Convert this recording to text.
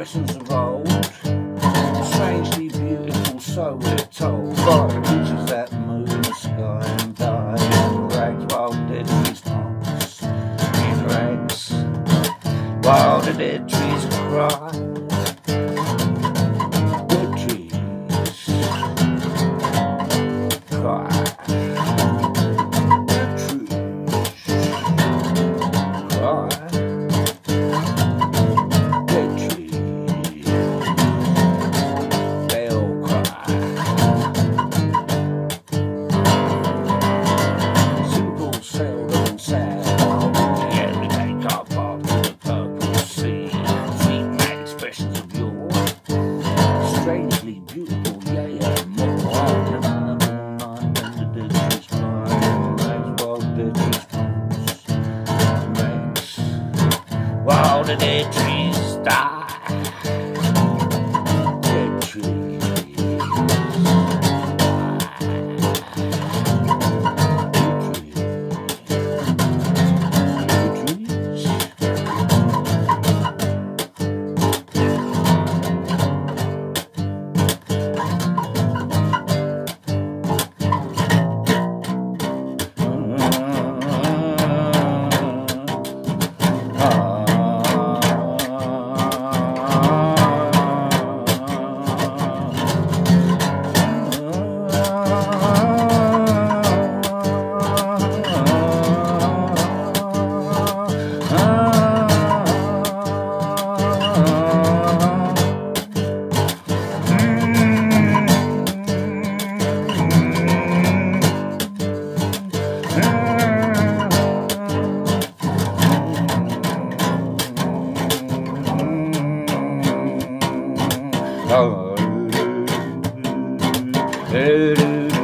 expressions of old. Strangely beautiful, so we're told. By creatures that move in the sky and die. In rags, wild dead trees plants In rags, wild dead trees cry plants, Do-do-do.